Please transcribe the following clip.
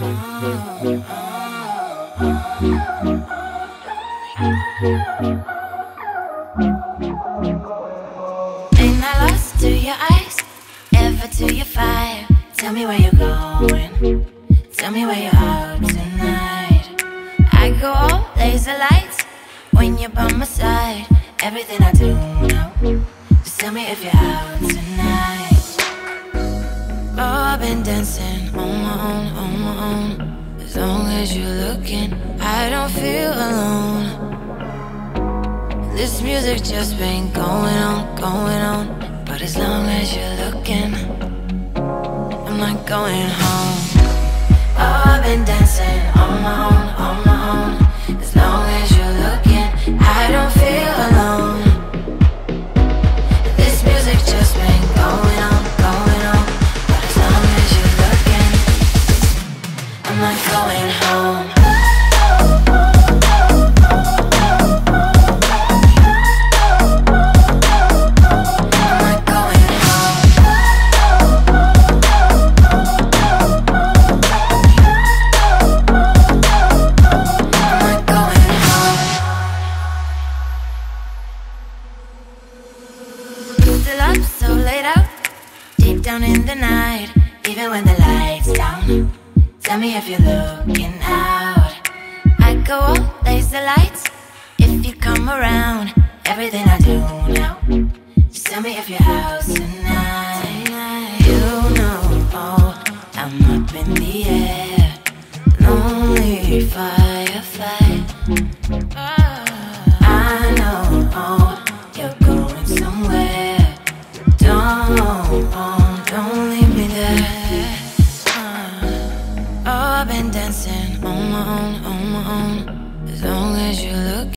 Ain't I lost to your eyes, ever to your fire? Tell me where you're going. Tell me where you're out tonight. I go all laser lights when you're by my side. Everything I do now, just tell me if you're out tonight. I've been dancing on my own, on my own. As long as you're looking, I don't feel alone. This music just been going on, going on. But as long as you're looking, I'm not going home. Oh, I've been dancing on my own, Still up so late out, deep down in the night, even when the lights down. Tell me if you're looking out. I go all laser lights if you come around. Everything I do now, just tell me if you're out tonight. You know, oh, I'm up in the air, lonely firefly. Dancing on my own, on my own. As long as you're looking.